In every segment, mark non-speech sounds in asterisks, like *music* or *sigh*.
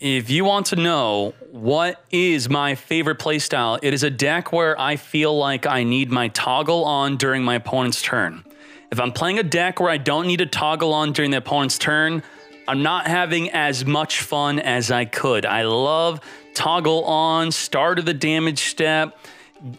If you want to know what is my favorite playstyle, it is a deck where I feel like I need my toggle on during my opponent's turn. If I'm playing a deck where I don't need to toggle on during the opponent's turn, I'm not having as much fun as I could. I love toggle on, start of the damage step,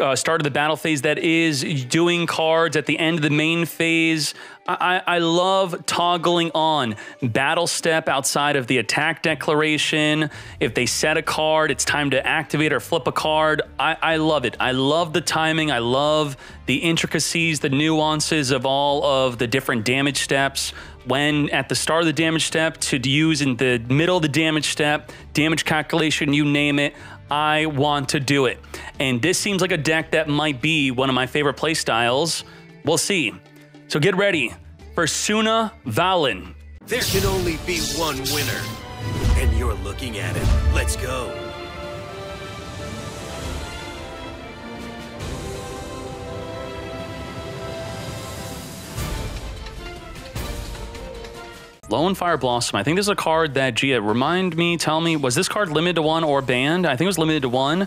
uh, start of the battle phase that is doing cards at the end of the main phase. I, I love toggling on battle step outside of the attack declaration. If they set a card, it's time to activate or flip a card. I, I love it. I love the timing. I love the intricacies, the nuances of all of the different damage steps. When at the start of the damage step to use in the middle of the damage step, damage calculation, you name it. I want to do it. And this seems like a deck that might be one of my favorite playstyles. We'll see. So get ready for Suna Valen. There can only be one winner, and you're looking at it. Let's go. Lone Fire Blossom. I think this is a card that, Gia, remind me, tell me, was this card limited to one or banned? I think it was limited to one.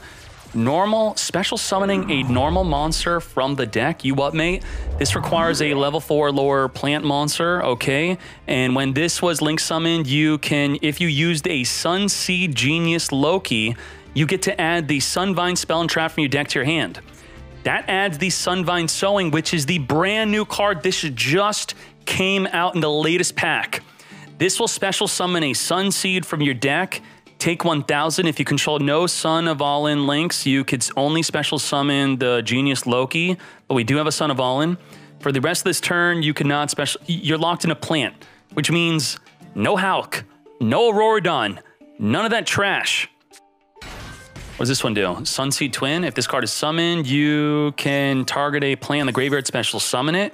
Normal, special summoning a normal monster from the deck. You what, mate? This requires a level 4 lower plant monster, okay? And when this was link summoned, you can, if you used a Sunseed Genius Loci, you get to add the Sunvine spell and trap from your deck to your hand. That adds the Sunvine Sowing, which is the brand new card. This just came out in the latest pack. This will special summon a Sunseed from your deck. Take 1000. If you control no Sunavalon links, you could only special summon the Genius Loci, but we do have a Sunavalon. For the rest of this turn, you cannot special. You're locked in a plant, which means no Hulk, no Auroradon, none of that trash. What does this one do? Sunseed Twin. If this card is summoned, you can target a plant in the graveyard, special summon it.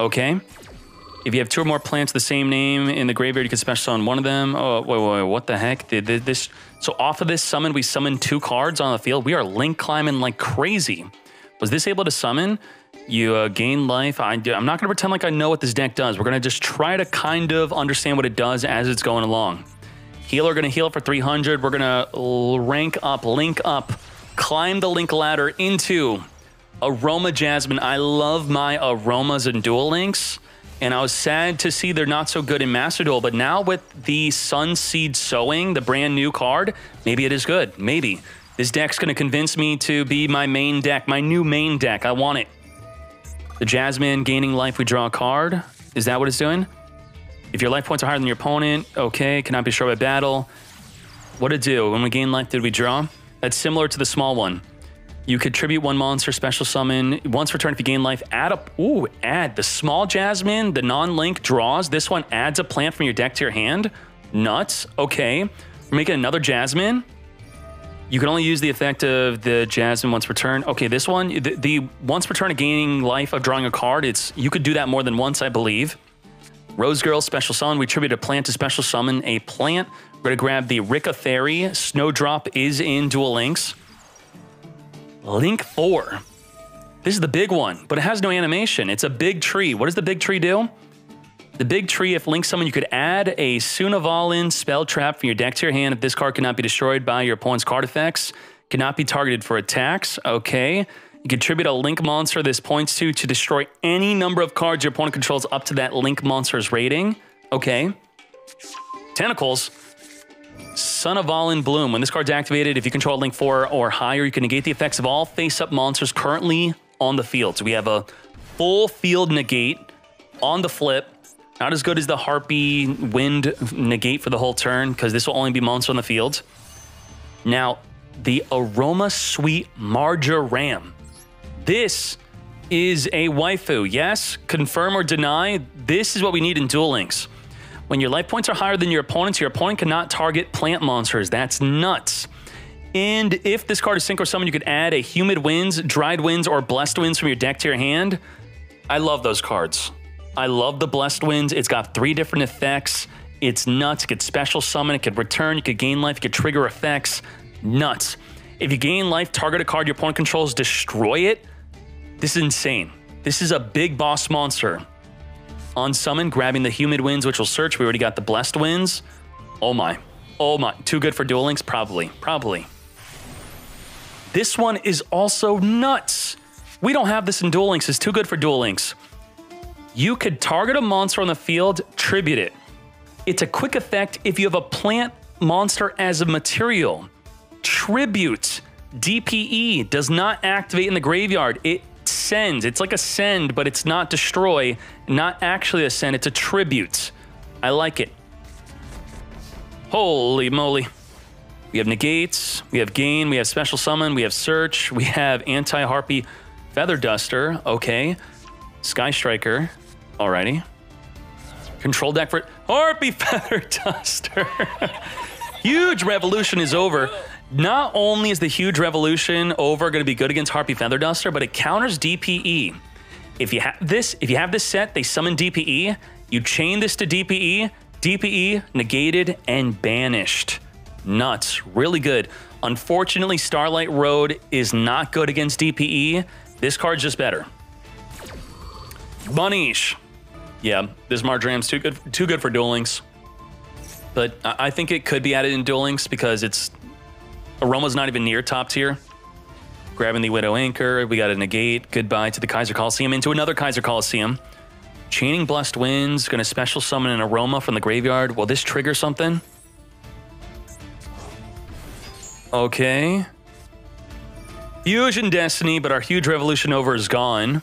Okay. If you have two or more plants the same name in the graveyard, you can special summon one of them. Oh, wait, wait, what the heck? Did this? So off of this summon, we summon two cards on the field. We are link climbing like crazy. Was this able to summon? You uh, gain life. I, am not going to pretend like I know what this deck does. We're going to just try to kind of understand what it does as it's going along. Healer going to heal for 300. We're going to rank up, link up, climb the link ladder into Aroma Jasmine. I love my aromas and Duel Links and I was sad to see they're not so good in Master Duel. But now with the Sun Seed Sowing, the brand new card, maybe it is good. Maybe. This deck's going to convince me to be my main deck, my new main deck. I want it. The Jasmine gaining life, we draw a card. Is that what it's doing? If your life points are higher than your opponent, okay, cannot be destroyed by battle. What it do? When we gain life, did we draw? That's similar to the small one. You contribute one monster, special summon. Once return, if you gain life, add a... Ooh, add. The small Jasmine, the non-link draws. This one adds a plant from your deck to your hand. Nuts. Okay. We're making another Jasmine. You can only use the effect of the Jasmine once per turn. Okay, this one, the, the once per turn of gaining life of drawing a card, it's you could do that more than once, I believe. Rose Girl, special summon. We attribute a plant to special summon a plant. We're to grab the Rikka Fairy. Snowdrop is in Duel Links. Link 4. This is the big one, but it has no animation. It's a big tree. What does the big tree do? The big tree, if Link summon, you could add a Sunavalon spell trap from your deck to your hand. If this card cannot be destroyed by your opponent's card effects, cannot be targeted for attacks. Okay. You contribute a Link monster this points to to destroy any number of cards your opponent controls up to that Link monster's rating. Okay. Tentacles. Sunavalon Bloom. When this card's activated, if you control Link 4 or higher, you can negate the effects of all face-up monsters currently on the field. So we have a full field negate on the flip. Not as good as the Harpy Wind negate for the whole turn, because this will only be monster on the field. Now, the Aroma Sweet Marjoram. This is a waifu. Yes, confirm or deny, this is what we need in Duel Links. When your life points are higher than your opponent's, your opponent cannot target plant monsters. That's nuts. And if this card is sync or summon, you could add a Humid Winds, Dried Winds, or Blessed Winds from your deck to your hand. I love those cards. I love the Blessed Winds. It's got three different effects. It's nuts. It could special summon. It could return. You could gain life. You could trigger effects. Nuts. If you gain life, target a card your opponent controls, destroy it. This is insane. This is a big boss monster. On summon, grabbing the humid winds, which will search. We already got the blessed winds. Oh my. Oh my, too good for Duel Links? Probably, probably. This one is also nuts. We don't have this in Duel Links. It's too good for Duel Links. You could target a monster on the field, tribute it. It's a quick effect if you have a plant monster as a material. Tribute. DPE does not activate in the graveyard. It It's like a send, but it's not destroy, not actually a send. It's a tribute. I like it. Holy moly. We have negates, we have gain, we have special summon, we have search, we have anti harpy feather duster. Okay. Sky Striker. Alrighty. Control deck for Harpy *laughs* Feather Duster. *laughs* huge revolution is over. Not only is the huge revolution over going to be good against Harpy Feather Duster, but it counters DPE. If you have this, if you have this set, they summon DPE. You chain this to DPE. DPE negated and banished. Nuts. Really good. Unfortunately, Starlight Road is not good against DPE. This card's just better. Manish. Yeah, this Marjoram's too good too good for Duel Links. But I think it could be added in Duel Links because it's Aroma's not even near top tier. Grabbing the Widow Anchor, we got a negate. Goodbye to the Kaiser Coliseum into another Kaiser Coliseum. Chaining Blessed Winds, gonna special summon an Aroma from the graveyard. Will this trigger something? Okay. Fusion Destiny, but our huge revolution over is gone.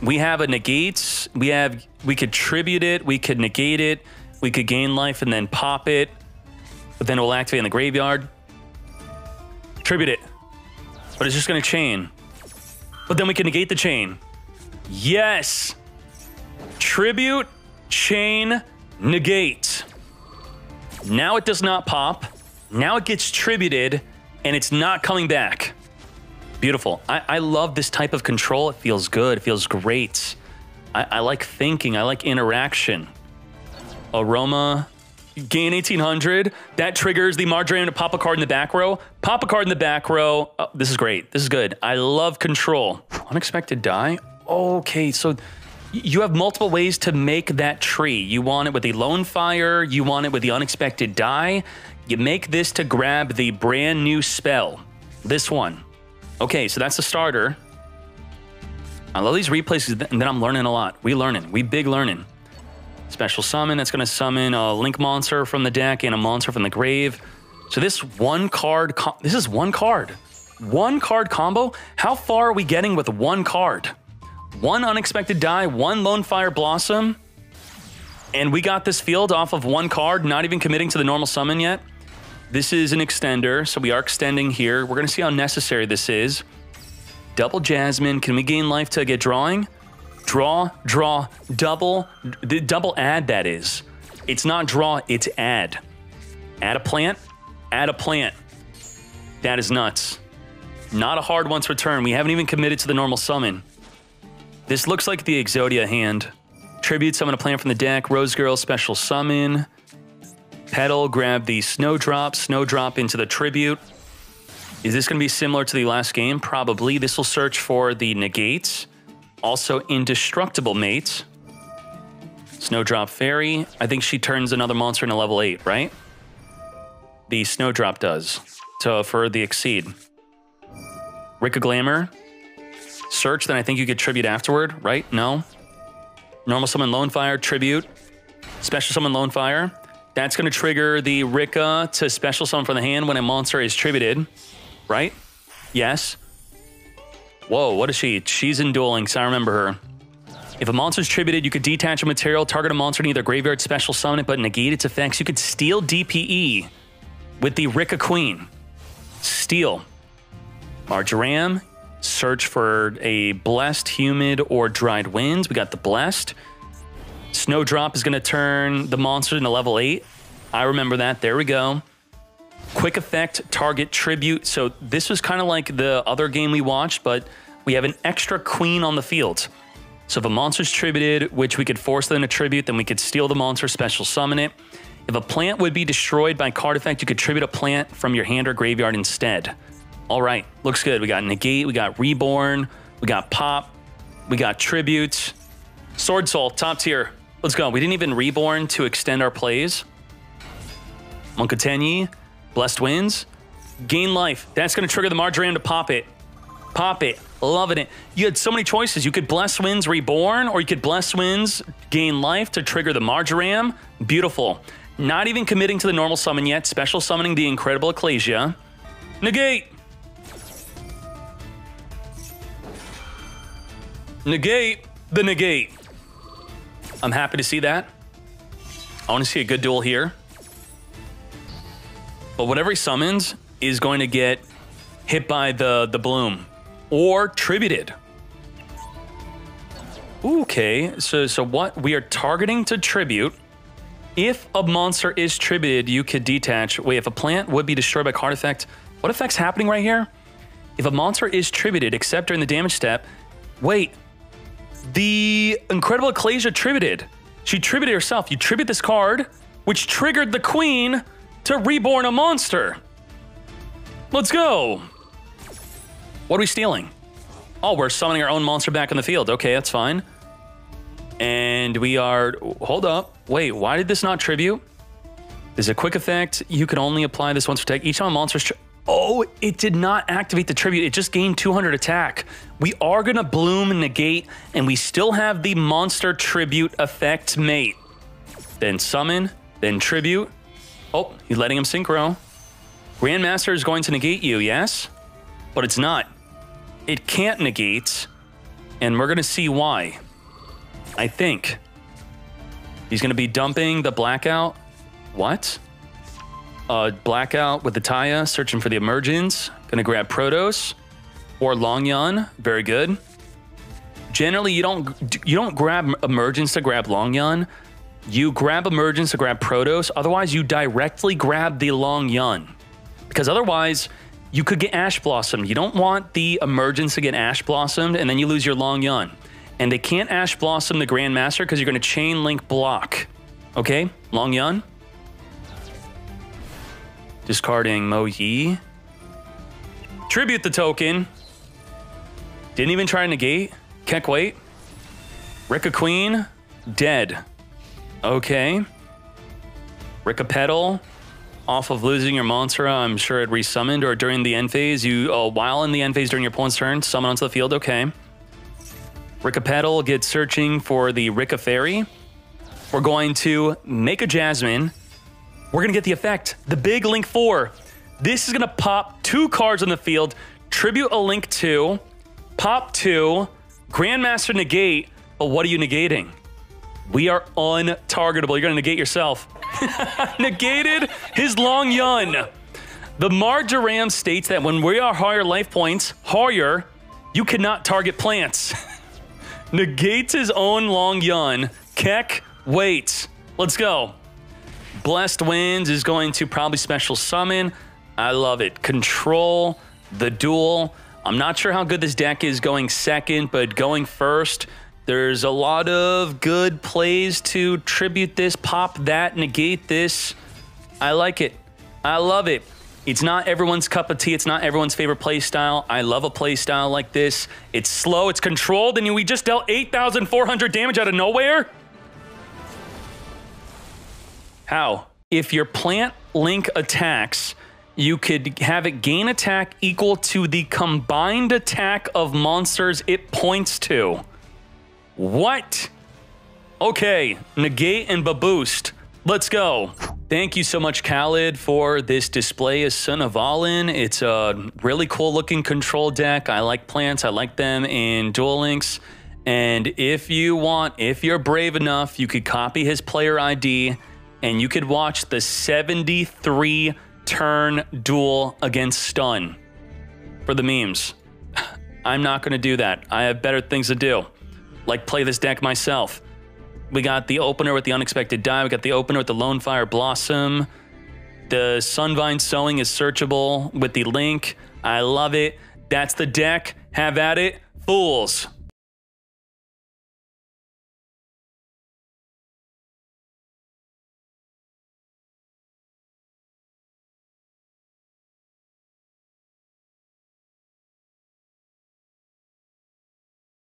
We have a negate. We have we could tribute it, we could negate it, we could gain life and then pop it, but then it will activate in the graveyard. Tribute it. But it's just gonna chain. But then we can negate the chain. Yes! Tribute, chain, negate. Now it does not pop. Now it gets tributed and it's not coming back. Beautiful. I, I love this type of control. It feels good. It feels great. I, I like thinking. I like interaction. Aroma, gain 1800. That triggers the Marjoram to pop a card in the back row. Pop a card in the back row. Oh, this is great. This is good. I love control. Unexpected die. Okay, so you have multiple ways to make that tree. You want it with the lone fire. You want it with the unexpected die. You make this to grab the brand new spell. This one. Okay, so that's the starter. I love these replays, and then I'm learning a lot. We learning. We big learning. Special summon, that's going to summon a Link monster from the deck and a monster from the grave. So this one card, this is one card. One card combo? How far are we getting with one card? One unexpected die, one Lone Fire Blossom, and we got this field off of one card, not even committing to the normal summon yet. This is an extender, so we are extending here. We're going to see how necessary this is. Double Jasmine. Can we gain life to get drawing? Draw, draw, double, the double add that is. It's not draw, it's add. Add a plant, add a plant. That is nuts. Not a hard once return. We haven't even committed to the normal summon. This looks like the Exodia hand. Tribute, summon a plant from the deck. Rose Girl, special summon. Petal, grab the Snowdrop, Snowdrop into the Tribute. Is this going to be similar to the last game? Probably. This will search for the Negates. Also, Indestructible Mates. Snowdrop Fairy. I think she turns another monster into level 8, right? The Snowdrop does. So for the Exceed. Rikka Glamour. Search, then I think you get Tribute afterward, right? No? Normal Summon Lone Fire, Tribute. Special Summon Lone Fire. That's going to trigger the Rikka to special summon from the hand when a monster is tributed, right? Yes. Whoa, what is she? She's in Duel Links. I remember her. If a monster is tributed, you could detach a material, target a monster in either graveyard, special summon it, but negate its effects. You could steal DPE with the Rikka Queen. Steal. Marjoram, search for a blessed, humid, or dried winds. We got the blessed. Snowdrop is going to turn the monster into level 8. I remember that. There we go. Quick effect, target, tribute. So this was kind of like the other game we watched, but we have an extra queen on the field. So if a monster's tributed, which we could force them to tribute, then we could steal the monster, special summon it. If a plant would be destroyed by card effect, you could tribute a plant from your hand or graveyard instead. All right, looks good. We got negate, we got reborn, we got pop, we got tribute. Swordsoul, top tier. Let's go. We didn't even reborn to extend our plays. Monkatenyi, Blessed Winds, Gain Life. That's going to trigger the Marjoram to pop it. Pop it. Loving it. You had so many choices. You could Bless Winds Reborn, or you could Bless Winds Gain Life to trigger the Marjoram. Beautiful. Not even committing to the normal summon yet. Special summoning the Incredible Ecclesia. Negate. Negate the negate. I'm happy to see that. I want to see a good duel here. But whatever he summons is going to get hit by the, the bloom or tributed. Okay, so so what we are targeting to tribute. If a monster is tributed, you could detach. Wait, if a plant would be destroyed by card effect, what effect's happening right here? If a monster is tributed, except during the damage step, wait, the Incredible Ecclesia tributed. She tributed herself. You tribute this card, which triggered the queen to reborn a monster. Let's go. What are we stealing? Oh, we're summoning our own monster back in the field. Okay, that's fine. And we are... Hold up. Wait, why did this not tribute? There's a quick effect. You can only apply this once for tech. Each time a monster... Oh, it did not activate the tribute. It just gained 200 attack. We are to bloom and negate, and we still have the monster tribute effect mate. Then summon, then tribute. Oh, he's letting him synchro. Grandmaster is going to negate you, yes? But it's not. It can't negate, and we're going to see why. I think. He's going to be dumping the blackout. What? Uh, Blackout with the Taia, searching for the Emergence. Gonna grab Protos or Longyuan. Very good. Generally, you don't you don't grab Emergence to grab Longyuan. You grab Emergence to grab Protos. Otherwise, you directly grab the Longyuan. Because otherwise, you could get Ash Blossomed. You don't want the Emergence to get Ash Blossomed, and then you lose your Longyuan. And they can't Ash Blossom the Grandmaster because you're going to Chain Link block. Okay? Longyuan. Discarding Mo Ye. Tribute the token. Didn't even try to negate. Keck wait. Rikka Queen. Dead. Okay. Rikka Petal. Off of losing your monster, I'm sure it resummoned, or during the end phase, you, uh, while in the end phase during your opponent's turn, summon onto the field, okay. Rikka Petal gets searching for the Rikka Fairy. We're going to make a Jasmine, we're going to get the effect. The big Link 4. This is going to pop two cards on the field, tribute a Link 2, pop 2, Grandmaster negate, but what are you negating? We are untargetable. You're going to negate yourself. *laughs* Negated his Longyuan. The Marjoram states that when we are higher life points, higher, you cannot target plants. *laughs* Negates his own Longyuan. Keck waits. Let's go. Blessed Winds is going to probably special summon. I love it. Control, the duel. I'm not sure how good this deck is going second, but going first, there's a lot of good plays to tribute this, pop that, negate this. I like it. I love it. It's not everyone's cup of tea. It's not everyone's favorite play style. I love a play style like this. It's slow, it's controlled, and we just dealt 8,400 damage out of nowhere. How? If your plant link attacks, you could have it gain attack equal to the combined attack of monsters it points to. What? Okay, negate and baboost. Let's go. Thank you so much, Khaled, for this display as Sunavalon. It's a really cool looking control deck. I like plants. I like them in Duel Links. And if you want, if you're brave enough, you could copy his player ID and you could watch the 73 turn duel against Stun for the memes. *sighs* I'm not going to do that. I have better things to do, like play this deck myself. We got the opener with the Unexpected Die. We got the opener with the Lone Fire Blossom. The Sunvine Sowing is searchable with the link. I love it. That's the deck. Have at it. Fools.